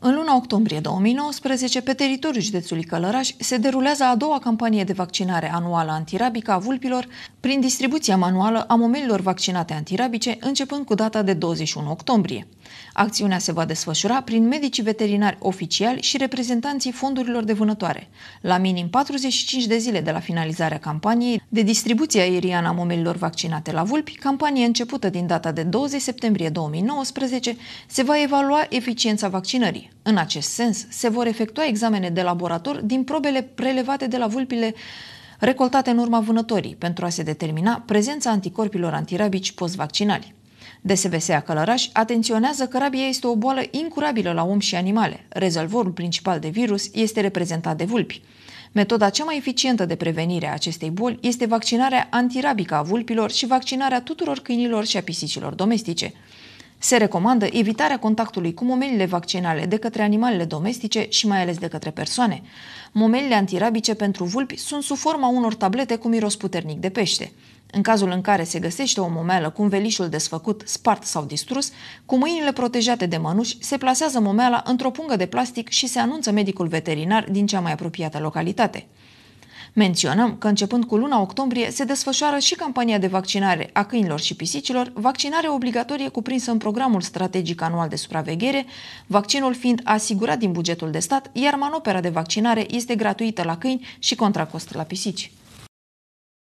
În luna octombrie 2019, pe teritoriul județului Călăraș, se derulează a doua campanie de vaccinare anuală antirabică a vulpilor prin distribuția manuală a momelilor vaccinate antirabice, începând cu data de 21 octombrie. Acțiunea se va desfășura prin medicii veterinari oficiali și reprezentanții fondurilor de vânătoare. La minim 45 de zile de la finalizarea campaniei de distribuție aeriană a momelilor vaccinate la vulpi, campanie începută din data de 20 septembrie 2019, se va evalua eficiența vaccinării. În acest sens, se vor efectua examene de laborator din probele prelevate de la vulpile recoltate în urma vânătorii pentru a se determina prezența anticorpilor antirabici post-vaccinali. DSBSA Călăraș atenționează că rabia este o boală incurabilă la om și animale. Rezolvorul principal de virus este reprezentat de vulpi. Metoda cea mai eficientă de prevenire a acestei boli este vaccinarea antirabică a vulpilor și vaccinarea tuturor câinilor și a pisicilor domestice. Se recomandă evitarea contactului cu momelile vaccinale de către animalele domestice și mai ales de către persoane. Momelile antirabice pentru vulpi sunt sub forma unor tablete cu miros puternic de pește. În cazul în care se găsește o momeală cu un velișul desfăcut, spart sau distrus, cu mâinile protejate de mănuși, se plasează momeala într-o pungă de plastic și se anunță medicul veterinar din cea mai apropiată localitate. Menționăm că începând cu luna octombrie se desfășoară și campania de vaccinare a câinilor și pisicilor, vaccinare obligatorie cuprinsă în programul strategic anual de supraveghere, vaccinul fiind asigurat din bugetul de stat, iar manopera de vaccinare este gratuită la câini și contra cost la pisici.